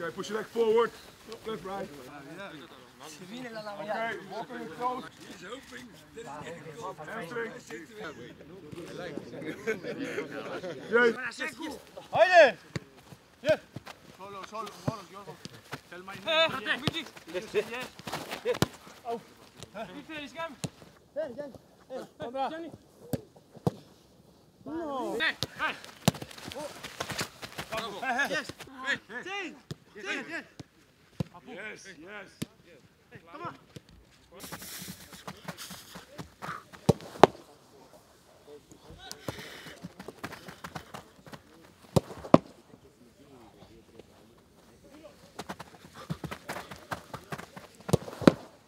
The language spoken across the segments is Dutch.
Okay, push your leg forward. Left, right. Okay, Navidad. walking it close. Hamstring. Yes. Haydi! Solo, solo, solo, Jorgo. No. Hey, hey. Oh. Bravo. Hey, hey. Yes. Hey, hey. Sing. Yes. Sing. Yes. Yes. Yes. Hey, come on.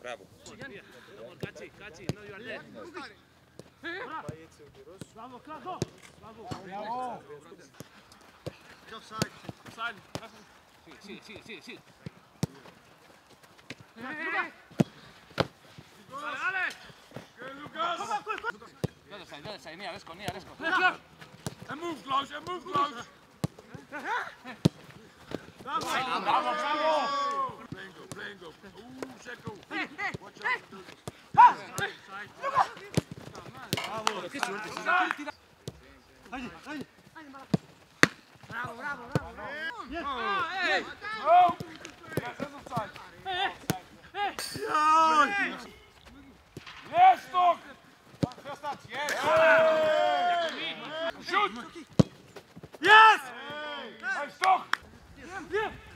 Bravo. Kachi, Kachi, no, you are left. Good, Lucas. And move close, and move close. Bravo, bravo, bravo. Playing go, playing go. Ooh. Watch out. Bravo! Hadi, hadi. Bravo, bravo, bravo. Yes. Oh, hey. Oh. Yes, that's offside. Hey, hey. Yeah. Yes, dog. Just that. Yes. Hey. Shoot. Yes. Hey. Hey, stock. Yeah. yeah.